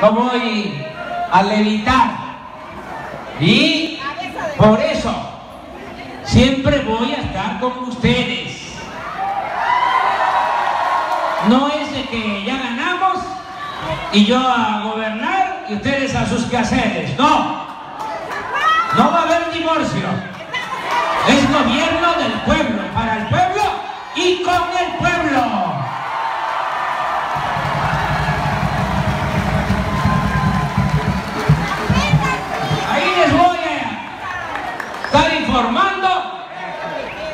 lo voy a levitar. Y por eso siempre voy a estar con ustedes. No es de que ya ganamos y yo a gobernar y ustedes a sus quehaceres. No. No va a haber divorcio. Es gobierno del pueblo, para el pueblo y con el pueblo.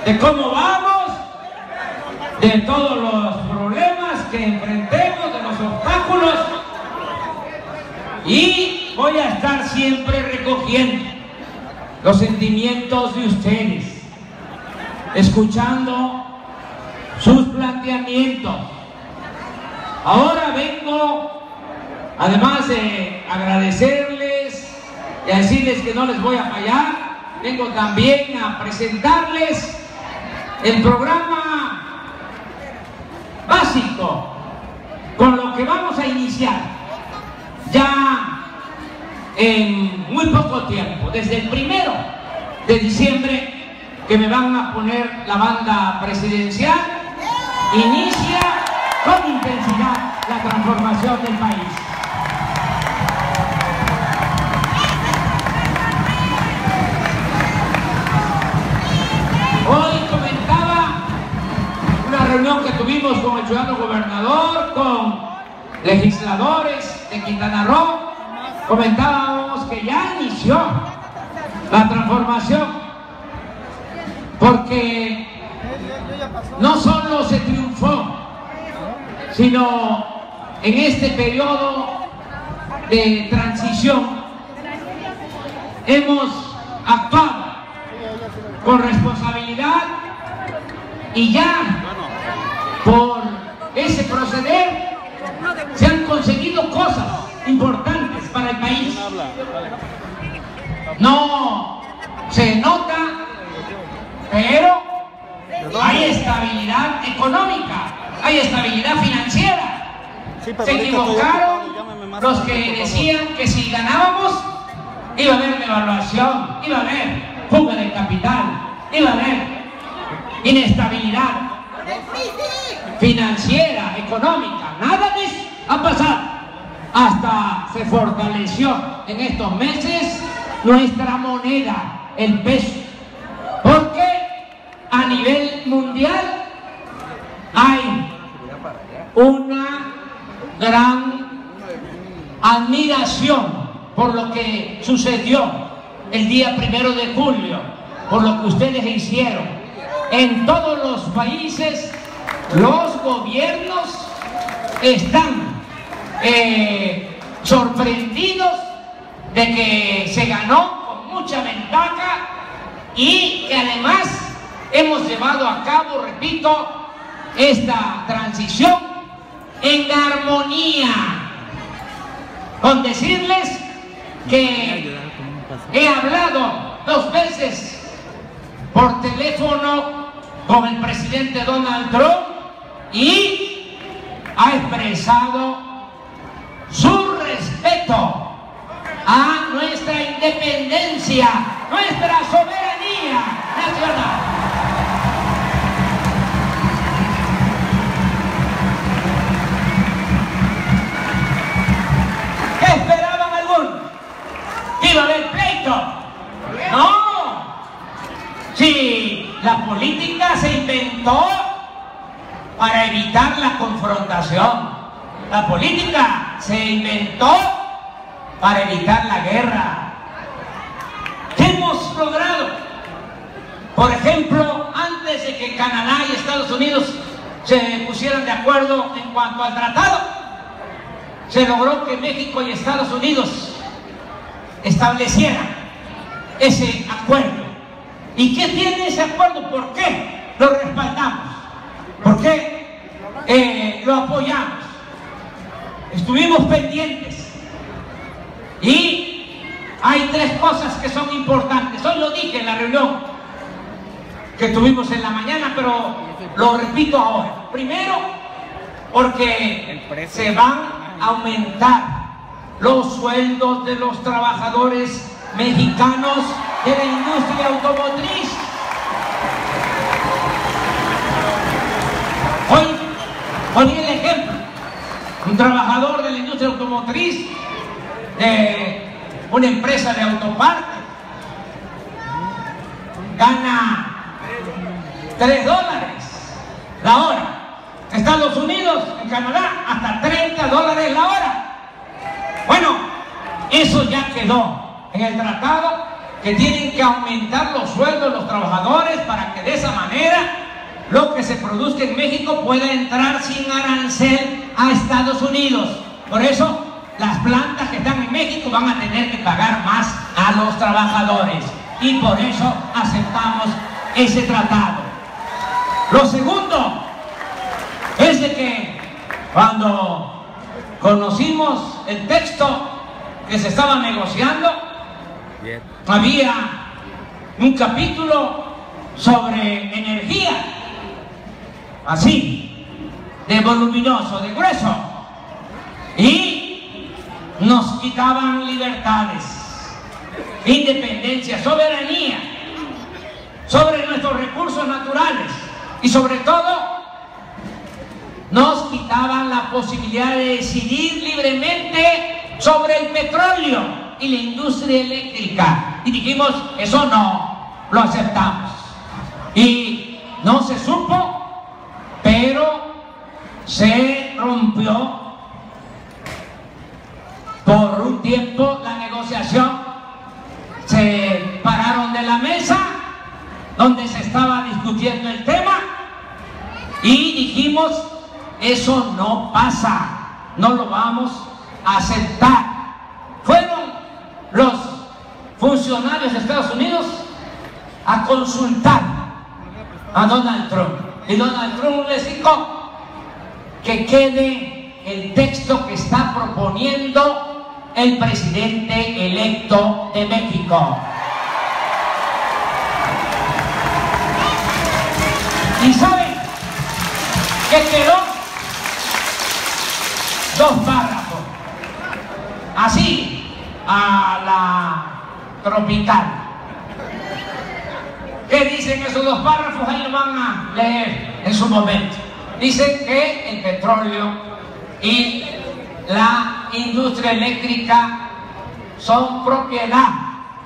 De cómo vamos, de todos los problemas que enfrentemos, de los obstáculos y voy a estar siempre recogiendo los sentimientos de ustedes, escuchando sus planteamientos. Ahora vengo, además de agradecerles y decirles que no les voy a fallar, vengo también a presentarles el programa básico con lo que vamos a iniciar ya en muy poco tiempo, desde el primero de diciembre que me van a poner la banda presidencial, inicia con intensidad la transformación del país. Reunión que tuvimos con el ciudadano gobernador, con legisladores de Quintana Roo, comentábamos que ya inició la transformación, porque no solo se triunfó, sino en este periodo de transición hemos actuado con responsabilidad y ya por ese proceder se han conseguido cosas importantes para el país. No se nota, pero hay estabilidad económica, hay estabilidad financiera. Se equivocaron los que decían que si ganábamos iba a haber devaluación, iba a haber fuga de capital, iba a haber inestabilidad financiera, económica, nada de eso ha pasado. Hasta se fortaleció en estos meses nuestra moneda, el peso. Porque a nivel mundial hay una gran admiración por lo que sucedió el día primero de julio, por lo que ustedes hicieron. En todos los países los gobiernos están eh, sorprendidos de que se ganó con mucha ventaja y que además hemos llevado a cabo, repito, esta transición en armonía. Con decirles que he hablado dos veces por teléfono con el presidente Donald Trump y ha expresado su respeto a nuestra independencia, nuestra soberanía nacional. ¿Qué esperaban algunos? ¿Iba a haber pleito? No. Si la política se inventó para evitar la confrontación, la política se inventó para evitar la guerra. ¿Qué hemos logrado? Por ejemplo, antes de que Canadá y Estados Unidos se pusieran de acuerdo en cuanto al tratado, se logró que México y Estados Unidos establecieran ese acuerdo. ¿Y qué tiene ese acuerdo? ¿Por qué lo respaldamos? ¿Por qué eh, lo apoyamos? Estuvimos pendientes y hay tres cosas que son importantes. Hoy lo dije en la reunión que tuvimos en la mañana, pero lo repito ahora. Primero, porque se van a aumentar los sueldos de los trabajadores mexicanos de la industria automotriz. Hoy ponía el ejemplo, un trabajador de la industria automotriz de una empresa de autoparte gana 3 dólares la hora. Estados Unidos, en Canadá, hasta 30 dólares la hora. Bueno, eso ya quedó en el tratado que tienen que aumentar los sueldos de los trabajadores para que de esa manera lo que se produzca en México pueda entrar sin arancel a Estados Unidos. Por eso las plantas que están en México van a tener que pagar más a los trabajadores y por eso aceptamos ese tratado. Lo segundo es de que cuando conocimos el texto que se estaba negociando, había un capítulo sobre energía, así, de voluminoso, de grueso, y nos quitaban libertades, independencia, soberanía sobre nuestros recursos naturales y sobre todo nos quitaban la posibilidad de decidir libremente sobre el petróleo y la industria eléctrica. Y dijimos, eso no, lo aceptamos. Y no se supo, pero se por un tiempo la negociación. Se pararon de la mesa donde se estaba discutiendo el tema y dijimos, eso no pasa, no lo vamos a aceptar. Fueron los funcionarios de Estados Unidos a consultar a Donald Trump. Y Donald Trump les dijo que quede el texto que está proponiendo el presidente electo de México. ¿Y saben qué quedó? dos párrafos, así, a la tropical. ¿Qué dicen esos dos párrafos? Ahí lo van a leer en su momento. Dicen que el petróleo y la industria eléctrica son propiedad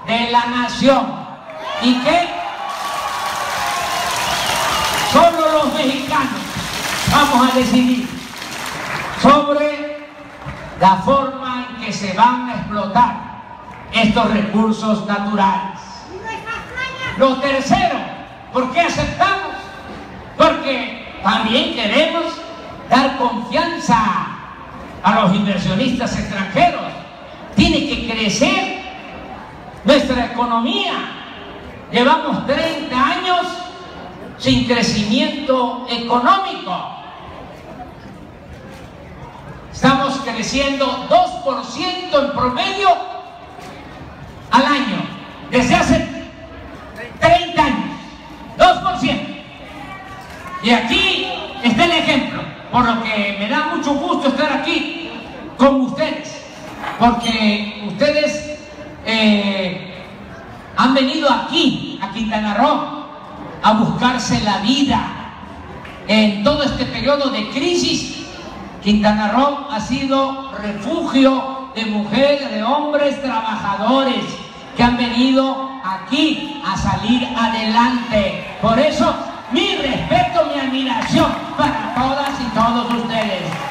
de la nación y que solo los mexicanos vamos a decidir sobre la forma en que se van a explotar estos recursos naturales. Lo tercero, ¿por qué aceptamos? Porque también queremos dar confianza a los inversionistas extranjeros. Tiene que crecer nuestra economía. Llevamos 30 años sin crecimiento económico. Estamos creciendo 2% en promedio al año, desde hace 30 años, 2%. Y aquí está el ejemplo, por lo que me da mucho gusto estar aquí con ustedes, porque ustedes eh, han venido aquí, a Quintana Roo, a buscarse la vida en todo este periodo de crisis Quintana Roo ha sido refugio de mujeres, de hombres trabajadores que han venido aquí a salir adelante. Por eso, mi respeto, mi admiración para todas y todos ustedes.